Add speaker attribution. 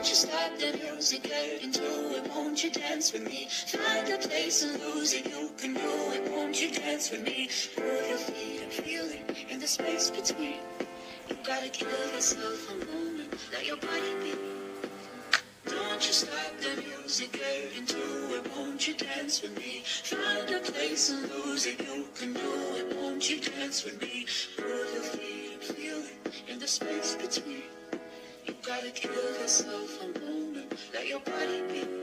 Speaker 1: Don't you stop the music, get into it. Won't you dance with me? Find a place and lose it. You can do it. Won't you dance with me? Move your feet and feel it in the space between. You gotta give yourself a moment. Let your body be. Don't you stop the music, get into it. Won't you dance with me? Find a place and lose it. You can do it. Won't you dance with me? Move your feet and feel it in the space between. You gotta give yourself a moment. Let your body be.